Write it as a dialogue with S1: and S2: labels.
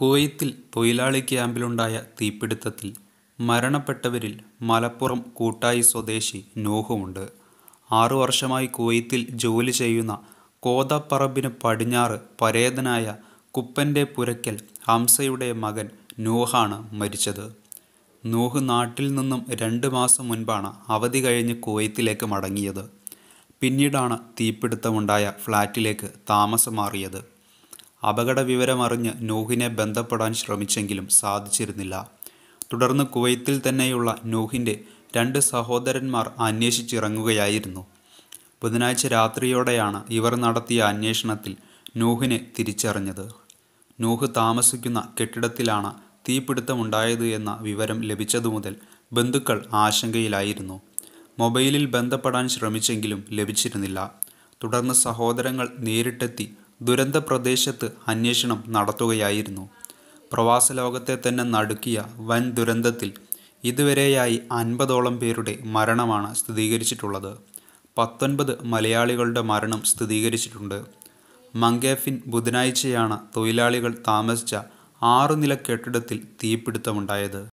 S1: കുവൈത്തിൽ തൊഴിലാളി ക്യാമ്പിലുണ്ടായ തീപിടുത്തത്തിൽ മരണപ്പെട്ടവരിൽ മലപ്പുറം കൂട്ടായി സ്വദേശി നൂഹുമുണ്ട് ആറു വർഷമായി കുവൈത്തിൽ ജോലി ചെയ്യുന്ന കോതപ്പറമ്പിന് പടിഞ്ഞാറ് പരേതനായ കുപ്പന്റെ പുരയ്ക്കൽ ഹംസയുടെ മകൻ നൂഹാണ് മരിച്ചത്. നൂഹ് നാട്ടിൽ നിന്നും രണ്ട് മാസം മുൻപാണ് അവധി കഴിഞ്ഞ് കുവൈത്തിലേക്ക് മടങ്ങിയത്. പിന്നീടാണ് തീപിടുത്തമുണ്ടായ ഫ്ലാറ്റിലേക്ക് താമസം മാറിയത് അപകട വിവരമറിഞ്ഞ് നൂഹിനെ ബന്ധപ്പെടാൻ ശ്രമിച്ചെങ്കിലും സാധിച്ചിരുന്നില്ല. തുടർന്ന് കുവൈത്തിൽ തന്നെയുള്ള നൂഹിന്റെ രണ്ട് സഹോദരന്മാർ അന്വേഷിച്ചിറങ്ങുകയായിരുന്നു. ബുധനാഴ്ച രാത്രിയോടെയാണ് ഇവർ നടത്തിയ അന്വേഷണത്തിൽ നൂഹിനെ തിരിച്ചറിഞ്ഞത്. നൂഹ് താമസിക്കുന്ന കെട്ടിടത്തിലാണ് തീപിടുത്തമുണ്ടായത് എന്ന വിവരം ലഭിച്ചതു മുതൽ ബന്ധുക്കൾ ആശങ്കയിലായിരുന്നു. മൊബൈലിൽ ബന്ധപ്പെടാൻ ശ്രമിച്ചെങ്കിലും ലഭിച്ചിരുന്നില്ല. തുടർന്ന് സഹോദരങ്ങൾ നേരിട്ടെത്തി ദുരന്ത പ്രദേശത്ത് അന്വേഷണം നടത്തുകയായിരുന്നു. പ്രവാസ ലോകത്തെ തന്നെ നടുക്കിയ വൻ ദുരന്തത്തിൽ ഇതുവരെയായി അൻപതോളം പേരുടെ മരണമാണ് സ്ഥിരീകരിച്ചിട്ടുള്ളത്. പത്തൊൻപത് മലയാളികളുടെ മരണം സ്ഥിരീകരിച്ചിട്ടുണ്ട്. മങ്കേഫിൻ ബുധനാഴ്ചയാണ് തൊഴിലാളികൾ താമസിച്ച ആറു നില കെട്ടിടത്തിൽ തീപിടുത്തമുണ്ടായത്.